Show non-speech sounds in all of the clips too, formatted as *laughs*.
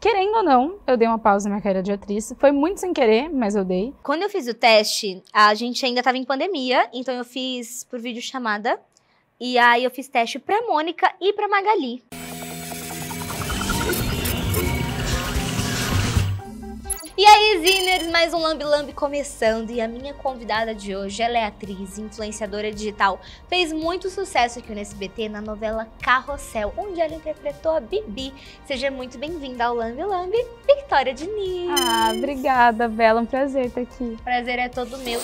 querendo ou não, eu dei uma pausa na minha carreira de atriz. Foi muito sem querer, mas eu dei. Quando eu fiz o teste, a gente ainda tava em pandemia, então eu fiz por vídeo chamada. E aí eu fiz teste pra Mônica e pra Magali. E aí, Ziners, mais um Lambi Lambi começando. E a minha convidada de hoje, ela é atriz, influenciadora digital. Fez muito sucesso aqui no SBT na novela Carrossel, onde ela interpretou a Bibi. Seja muito bem-vinda ao Lambi Lambi, Victoria Diniz. Ah, obrigada, Bela. Um prazer estar aqui. Prazer é todo meu.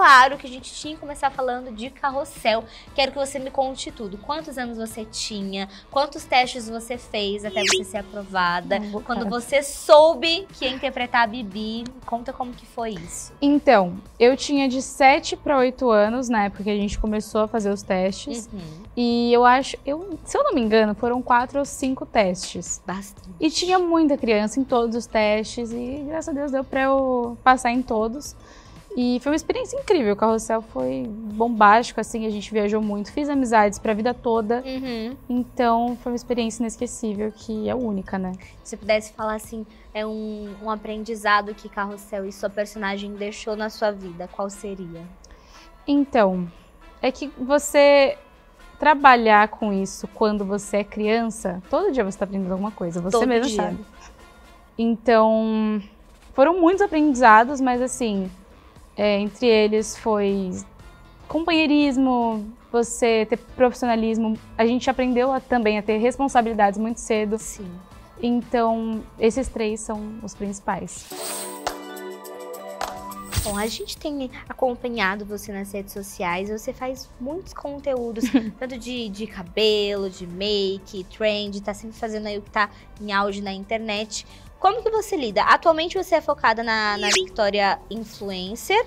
Claro que a gente tinha que começar falando de carrossel. Quero que você me conte tudo. Quantos anos você tinha? Quantos testes você fez até você ser aprovada? Quando você soube que ia interpretar a Bibi, conta como que foi isso. Então, eu tinha de 7 para 8 anos na época que a gente começou a fazer os testes. Uhum. E eu acho, eu, se eu não me engano, foram quatro ou cinco testes. Bastante. E tinha muita criança em todos os testes e graças a Deus deu pra eu passar em todos. E foi uma experiência incrível. O carrossel foi bombástico, assim, a gente viajou muito, fiz amizades pra vida toda. Uhum. Então foi uma experiência inesquecível que é única, né? Se pudesse falar assim, é um, um aprendizado que Carrossel e sua personagem deixou na sua vida, qual seria? Então, é que você trabalhar com isso quando você é criança, todo dia você tá aprendendo alguma coisa, você Todo mesmo dia. sabe. Então, foram muitos aprendizados, mas assim, é, entre eles foi companheirismo, você ter profissionalismo. A gente aprendeu a- também a ter responsabilidades muito cedo. Sim. Então, esses três são os principais. Bom, a gente tem acompanhado você nas redes sociais, você faz muitos conteúdos, *laughs* tanto de, de cabelo, de make, trend, tá sempre fazendo aí o que tá em auge na internet. Como que você lida? Atualmente você é focada na, na Victoria Influencer,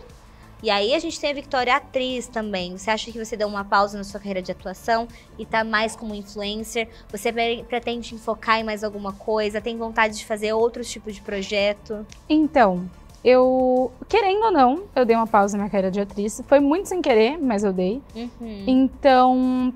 e aí a gente tem a Victoria Atriz também. Você acha que você deu uma pausa na sua carreira de atuação e tá mais como influencer? Você pre- pretende focar em mais alguma coisa? Tem vontade de fazer outros tipos de projeto? Então, eu, querendo ou não, eu dei uma pausa na minha carreira de atriz. Foi muito sem querer, mas eu dei. Uhum. Então,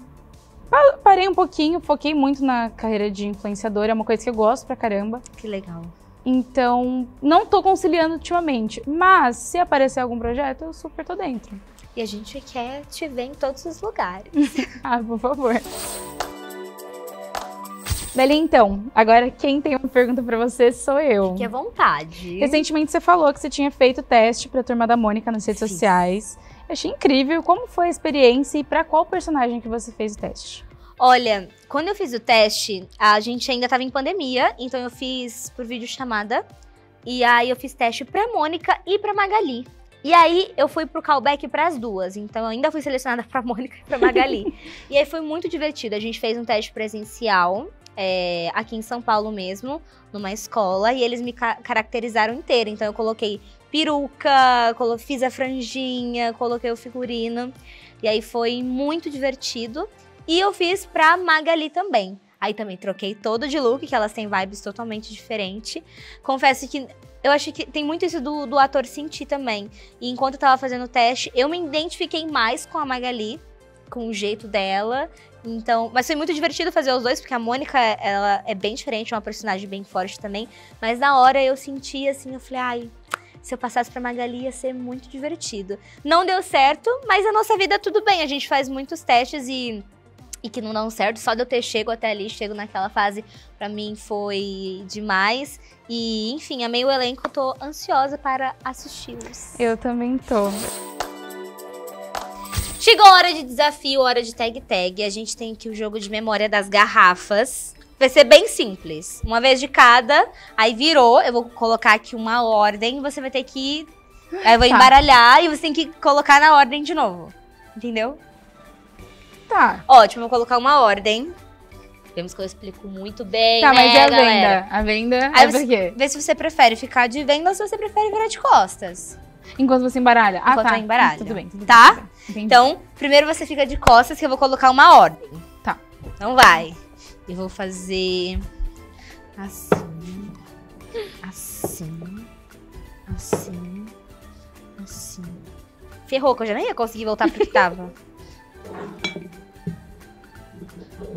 parei um pouquinho, foquei muito na carreira de influenciadora, é uma coisa que eu gosto pra caramba. Que legal. Então, não tô conciliando ultimamente, mas se aparecer algum projeto, eu super tô dentro. E a gente quer te ver em todos os lugares. *laughs* Ah, por favor. Beli, então, agora quem tem uma pergunta pra você sou eu. Fique à vontade. Recentemente você falou que você tinha feito teste pra Turma da Mônica nas redes Fiz. sociais. Eu achei incrível. Como foi a experiência e pra qual personagem que você fez o teste? Olha, quando eu fiz o teste, a gente ainda tava em pandemia, então eu fiz por vídeo chamada. E aí eu fiz teste pra Mônica e pra Magali. E aí eu fui pro callback pras duas, então eu ainda fui selecionada *laughs* pra Mônica e pra Magali. *laughs* e aí foi muito divertido. A gente fez um teste presencial. É, aqui em São Paulo mesmo, numa escola, e eles me ca- caracterizaram inteira. Então eu coloquei peruca, colo- fiz a franjinha, coloquei o figurino. E aí foi muito divertido. E eu fiz pra Magali também. Aí também troquei todo de look, que elas têm vibes totalmente diferentes. Confesso que eu acho que tem muito isso do, do ator sentir também. E enquanto eu tava fazendo o teste, eu me identifiquei mais com a Magali, com o jeito dela. Então, mas foi muito divertido fazer os dois, porque a Mônica, ela é bem diferente, é uma personagem bem forte também. Mas na hora eu senti assim, eu falei, ai, se eu passasse pra Magali ia ser muito divertido. Não deu certo, mas a nossa vida tudo bem. A gente faz muitos testes e e que não dão certo. Só de eu ter chego até ali, chego naquela fase, pra mim foi demais. E, enfim, amei o elenco, tô ansiosa para assisti-los. Eu também tô. Chegou a hora de desafio, hora de tag tag. A gente tem aqui o jogo de memória das garrafas. Vai ser bem simples. Uma vez de cada, aí virou. Eu vou colocar aqui uma ordem. Você vai ter que. Aí eu vou Tá. embaralhar e você tem que colocar na ordem de novo. Entendeu? Tá. Ótimo, eu vou colocar uma ordem. Vemos que eu explico muito bem, Tá, né, mas e a galera? venda? A venda Aí é você- por quê? Vê se você prefere ficar de venda ou se você prefere virar de costas. Enquanto você embaralha. Ah, Enquanto tá. eu embaralho. Tudo bem, tudo Tá? bem. Entendi. Então, primeiro você fica de costas, que eu vou colocar uma ordem. Tá. Então vai. Eu vou fazer assim, assim, assim, assim. Ferrou, que eu já nem ia conseguir voltar pro que tava.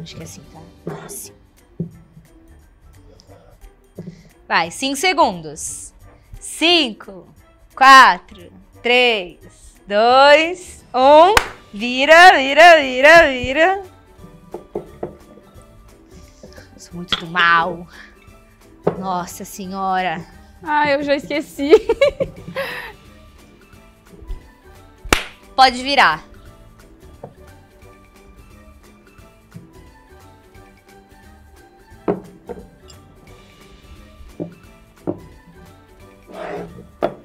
Acho que é assim, tá? Assim. Vai, cinco segundos. 5, 4, 3, 2, um, Vira, vira, vira, vira. Sou muito do mal. Nossa senhora. Ah, eu já esqueci. *laughs* Pode virar.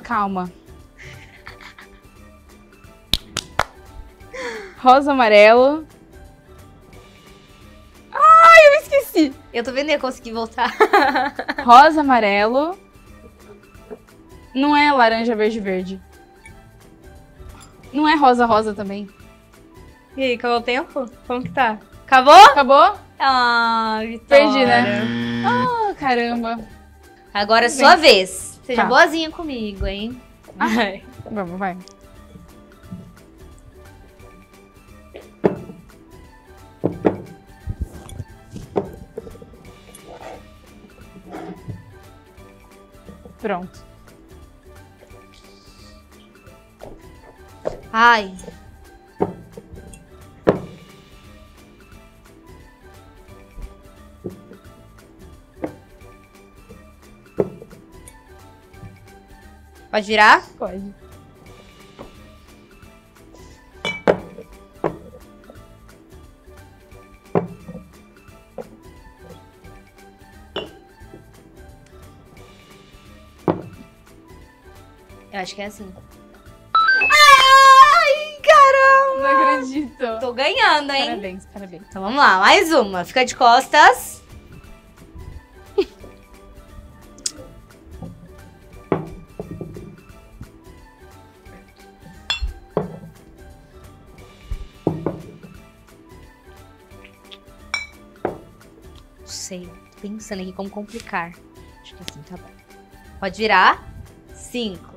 Calma. Rosa, amarelo. Ai, eu esqueci. Eu tô vendo que eu consegui voltar. *laughs* Rosa, amarelo. Não é laranja, verde, verde. Não é rosa, rosa também. E aí, acabou o tempo? Como que tá? Acabou? Acabou? Ah, Vitória. Perdi, né? Ah, caramba. Agora é sua vez. Seja Tá. boazinha comigo, hein? Ai. Vamos, vai. Pronto. Ai. Pode virar? Pode. Acho que é assim. Ai, caramba! Não acredito. Tô ganhando, hein? Parabéns, parabéns. Então vamos lá, mais uma. Fica de costas. Não sei, tô pensando aqui como complicar. Acho que assim tá bom. Pode virar. Cinco,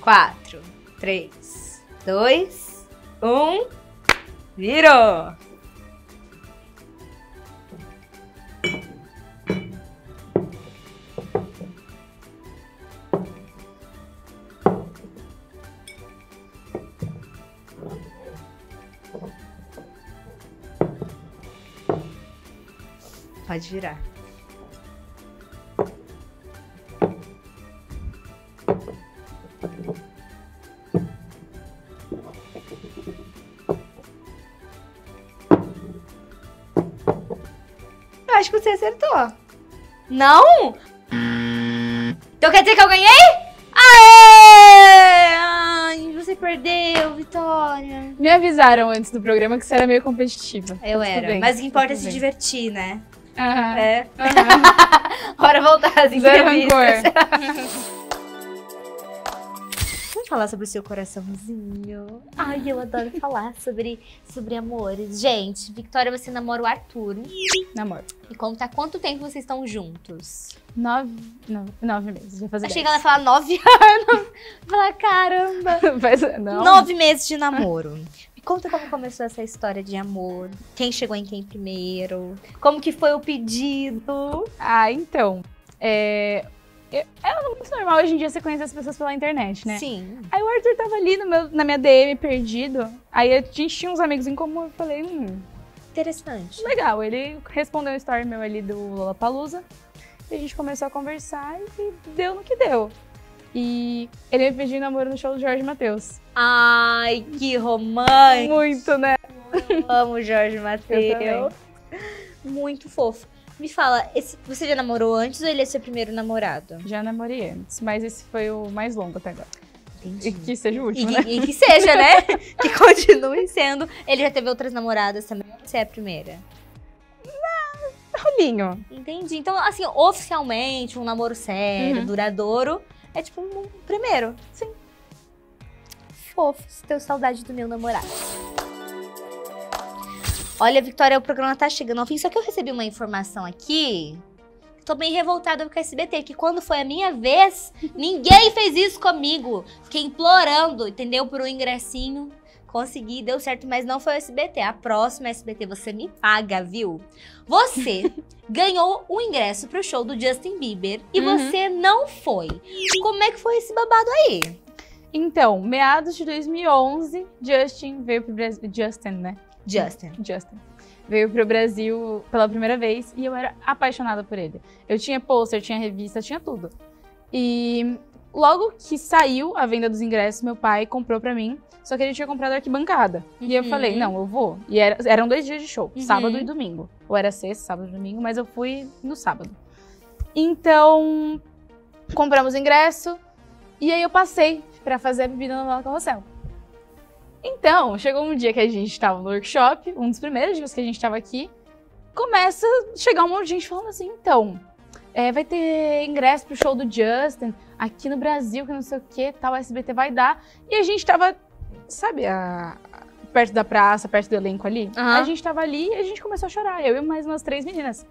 quatro, três, dois, um. Virou! Pode virar. Eu acho que você acertou. Não? Então quer dizer que eu ganhei? Aê! Ai, você perdeu, Vitória. Me avisaram antes do programa que você era meio competitiva. Eu Tudo era. bem, Mas o que importa é se bem. divertir, né? Aham, É. aham. *laughs* Bora voltar às Zero entrevistas. rancor. *laughs* Falar sobre o seu coraçãozinho. Ai, eu adoro falar sobre, sobre amores. Gente, Victoria, você namora o Arthur. Namoro. Me conta há quanto tempo vocês estão juntos. Nove, nove, nove meses. Vai fazer Achei que ela ia falar nove *laughs* anos. Falar, caramba. *laughs* Não. Nove meses de namoro. Me conta como começou essa história de amor. Quem chegou em quem primeiro? Como que foi o pedido? Ah, então. É, eu- é muito normal hoje em dia você conhecer as pessoas pela internet, né? Sim. Aí o Arthur tava ali meu- na minha DM perdido. Aí a gente tinha uns amigos em comum. Eu falei, hum, Interessante. legal. Ele respondeu um story meu ali do Lollapalooza. E a gente começou a conversar e deu no que deu. E ele me pediu namoro no show do Jorge Matheus. Ai, que romântico. Muito, né? Amo Jorge Eu Mateus. Muito fofo. Me fala, esse- você já namorou antes ou ele é seu primeiro namorado? Já namorei antes, mas esse foi o mais longo até agora. E Entendi. que seja o E, último, né? que- e que seja, né? *laughs* que continue sendo. Ele já teve outras namoradas também. ou Você é a primeira. Rolinho. Entendi. Então, assim, oficialmente, um namoro sério, Uhum. duradouro, é tipo um primeiro. Sim. Fofo. Tenho saudade do meu namorado. Olha, Victoria, o programa tá chegando ao fim, só que eu recebi uma informação aqui. Tô bem revoltada com o SBT, que quando foi a minha vez, *laughs* ninguém fez isso comigo. Fiquei implorando, entendeu? Por um ingressinho. Consegui, deu certo, mas não foi o SBT. A próxima SBT você me paga, viu? Você *laughs* ganhou o ingresso pro show do Justin Bieber e Uhum. você não foi. Como é que foi esse babado aí? Então, meados de 2011, Justin veio pro Brasil. Justin, né? Justin. Justin. Veio pro Brasil pela primeira vez e eu era apaixonada por ele. Eu tinha pôster, tinha revista, tinha tudo. E logo que saiu a venda dos ingressos, meu pai comprou pra mim, só que ele tinha comprado arquibancada. E eu Uhum. falei, não, eu vou. E era- eram dois dias de show, Uhum. sábado e domingo. Ou era sexta, sábado e domingo, mas eu fui no sábado. Então, compramos o ingresso e aí eu passei pra fazer a bebida no carrossel. Então, chegou um dia que a gente tava no workshop, um dos primeiros dias que a gente tava aqui, começa a chegar um monte de gente falando assim, então, é, vai ter ingresso pro show do Justin aqui no Brasil, que não sei o que, tal, SBT vai dar. E a gente tava, sabe, a- perto da praça, perto do elenco ali. Aham. A gente tava ali e a gente começou a chorar, eu e mais umas três meninas.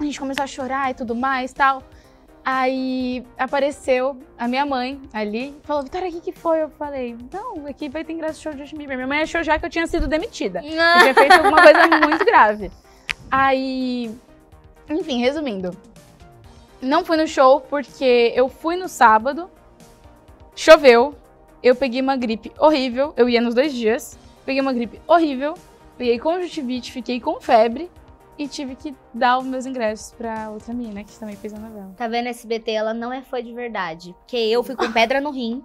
A gente começou a chorar e tudo mais, tal. Aí apareceu a minha mãe ali, falou, Vitória, o que, que foi? Eu falei, não, aqui vai ter ingresso show de Justin Bieber. Minha mãe achou já que eu tinha sido demitida. *laughs* Eu tinha feito alguma coisa muito grave. Aí, enfim, resumindo. Não fui no show porque eu fui no sábado, choveu, eu peguei uma gripe horrível, eu ia nos dois dias, peguei uma gripe horrível, peguei conjuntivite, fiquei com febre e tive que dar os meus ingressos pra outra mina que também fez a novela. Tá vendo, SBT? Ela não é fã de verdade. Porque eu fui com pedra no rim.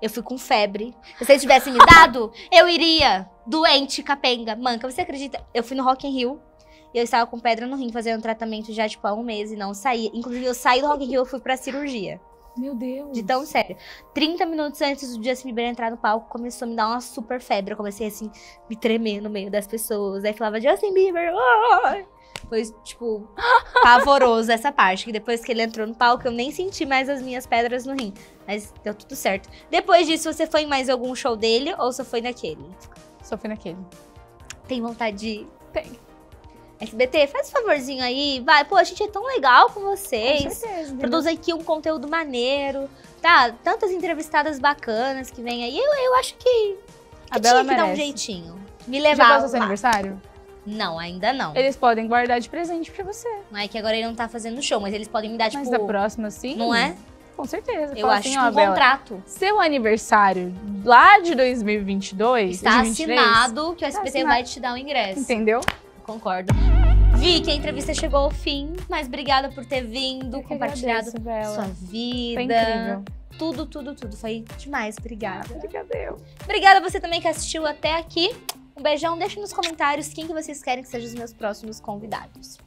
Eu fui com febre. Se você tivesse me dado, eu iria. Doente, capenga, manca. Você acredita? Eu fui no Rock in Rio. E eu estava com pedra no rim, fazendo tratamento já, tipo, há um mês e não saía. Inclusive, eu saí do Rock in Rio, eu fui pra cirurgia. Meu Deus. De tão sério. 30 minutos antes do Justin Bieber entrar no palco, começou a me dar uma super febre. Eu comecei, assim, me tremer no meio das pessoas. Aí falava, Justin Bieber, ah! Foi, tipo, *laughs* pavoroso essa parte. Que depois que ele entrou no palco, eu nem senti mais as minhas pedras no rim. Mas deu tudo certo. Depois disso, você foi em mais algum show dele ou só foi naquele? Só fui naquele. Tem vontade de? Tem. SBT, faz um favorzinho aí. Vai, pô, a gente é tão legal com Com vocês. certeza. Produz aqui um conteúdo maneiro, tá? Tantas entrevistadas bacanas que vem aí. Eu, eu acho que, A que Bela tinha que dar um merece. jeitinho. Me Já levar passou seu aniversário? Não, ainda não. Eles podem guardar de presente pra você. Não é que agora ele não tá fazendo show, mas eles podem me dar, tipo... Mas da próxima, sim. Não é? Com certeza. Eu Fala acho assim, que ó, um Bela, contrato. Seu aniversário lá de 2022, Está 2023, assinado que o SBT assinado. vai te dar o ingresso. Entendeu? Concordo. Vi que a entrevista chegou ao fim, mas obrigada por ter vindo, compartilhado agradeço, sua vida. Foi incrível. Tudo, tudo, tudo. Foi demais. Obrigada. Obrigada. Obrigada a você também que assistiu até aqui. Um beijão, deixa nos comentários quem que vocês querem que sejam os meus próximos convidados.